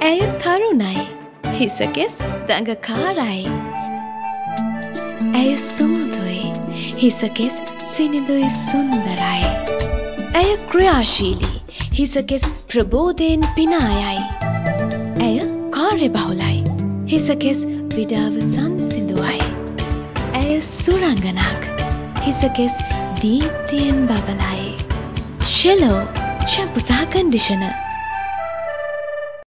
ඇය තරුණයි. හිසකෙස් දඟකාරයි. ඇය සුමුදුයි. හිසකෙස් සිනිදුයි සුන්දරයි. ඇය ක්‍රියාශීලී. හිසකෙස් ප්‍රබෝධයෙන් පිනායයි. ඇය කාර්ය බහුලයි හිසකෙස් විඩාව සංසිදුවයි ඇය සුරංගනක් හිසකෙස් දීප්තියෙන් බබලයි. ශෙලෝ ශැපුසා කන්ඩිෂන